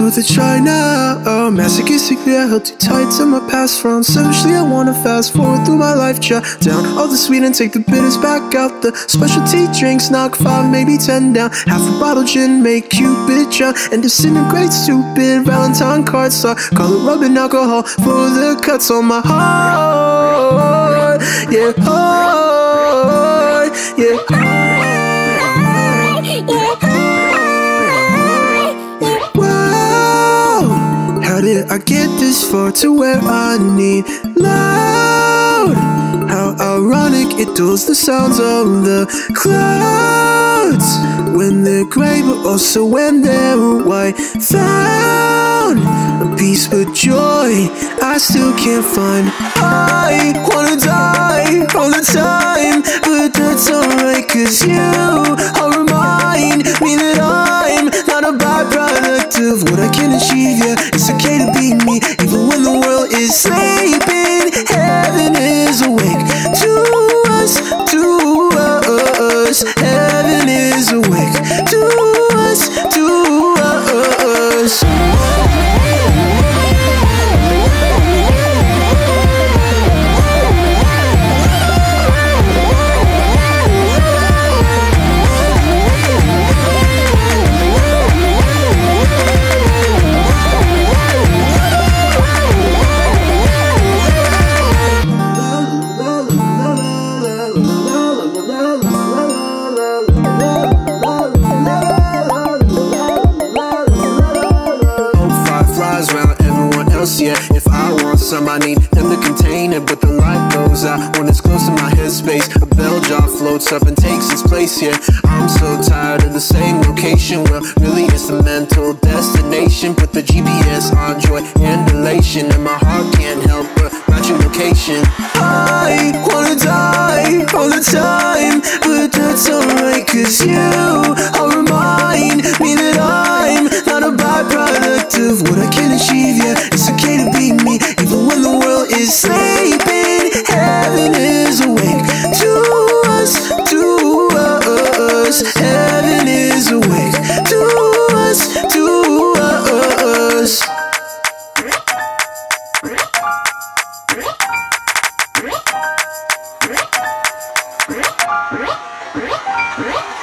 with a China. Uh, masochistically, I held too tight to my past front. Selfishly, I wanna fast forward through my life, jot down all the sweet and take the bitters back out. The specialty drinks, knock five, maybe ten down. Half a bottle gin, make Cupid jump and disintegrate stupid Valentine cards. Start call it rubbing alcohol for the cuts on my heart. Yeah, heart. Yeah, I get this far to where I need loud? How ironic it dulls the sounds of the clouds when they're gray, but also when they're white. Found a peace but joy I still can't find. I wanna die all the time, but that's alright, cause you achieve. Yeah, it's okay to be me, even when the world is sleeping. Headspace. A bell jar floats up and takes its place, yeah. I'm so tired of the same location. Well, really, it's the mental destination. Put the GPS on joy and elation, and my heart can't help but match your location. I wanna die all the time, but that's alright, cause you are remind me that I'm not a byproduct of what I can achieve. Yeah, it's okay to be me, even when the world is saying. Heaven is awake to us, to us. Rip,